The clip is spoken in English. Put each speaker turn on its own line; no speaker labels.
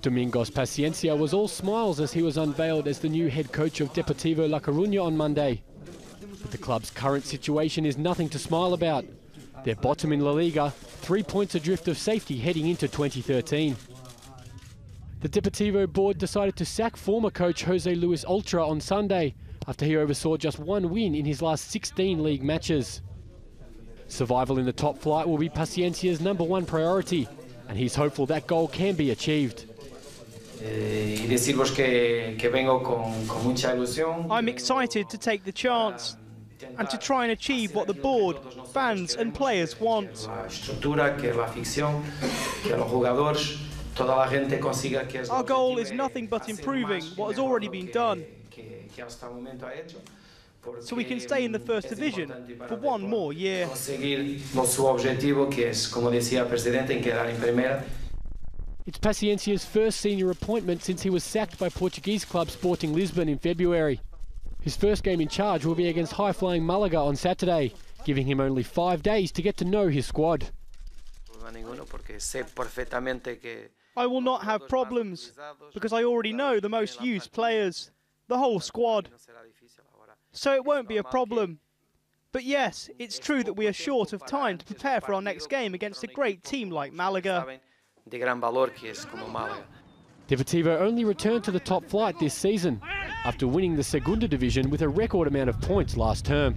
Domingos Paciencia was all smiles as he was unveiled as the new head coach of Deportivo La Coruña on Monday. But the club's current situation is nothing to smile about. They're bottom in La Liga, three points adrift of safety heading into 2013. The Deportivo board decided to sack former coach Jose Luis Oltra on Sunday after he oversaw just one win in his last 16 league matches. Survival in the top flight will be Paciencia's number one priority, and he's hopeful that goal can be achieved.
Eh, y decirvos que, que vengo con, con mucha ilusión.
I'm excited to take the chance and to try and achieve what the board, fans and players want.
La estructura, que la ficción, que los jugadores, toda la gente consiga que es
Our goal is nothing but improving what has already been done.
que- que hasta el momento ha hecho,
So we can stay in the first division for one more year.
It's Paciencia's first senior appointment since he was sacked by Portuguese club Sporting Lisbon in February. His first game in charge will be against high-flying Malaga on Saturday, giving him only five days to get to know his squad.
I will not have problems because I already know the most used players, the whole squad, so it won't be a problem. But yes, it's true that we are short of time to prepare for our next game against a great team like Malaga.
De gran valor que es como Málaga.
Deportivo only returned to the top flight this season after winning the Segunda Division with a record amount of points last term.